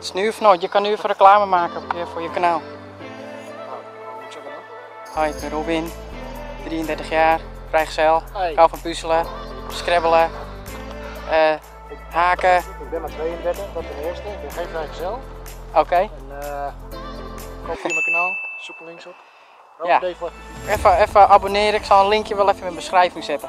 is nu of nooit. Je kan nu even reclame maken voor je kanaal. Hoi, ik ben Robin, 33 jaar, vrijgezel, ik hou van puzzelen, scrabbelen, eh, haken. Ik ben maar 32, dat ten eerste. Ik ben geen vrijgezel. Oké, En eh koop via mijn kanaal. Zoek er links op. Ja. even, even abonneren. Ik zal een linkje wel even in de beschrijving zetten.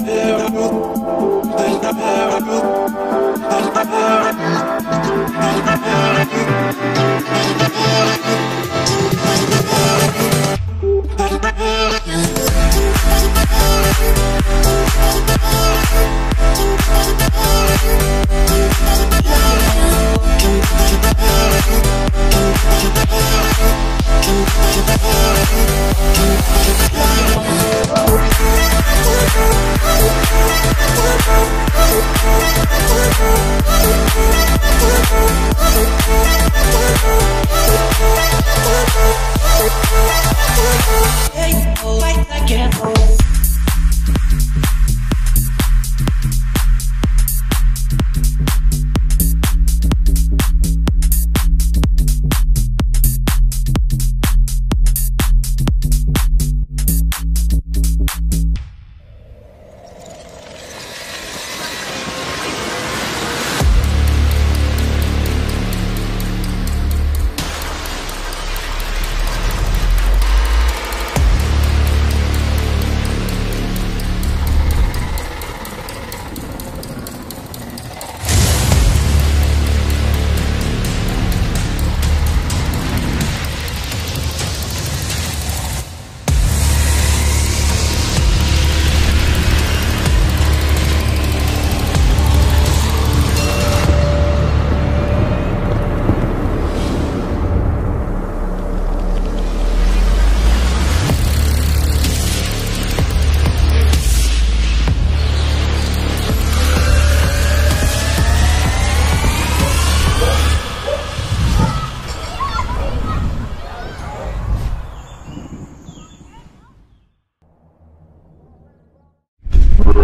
da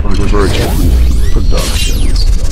Convergent Productions.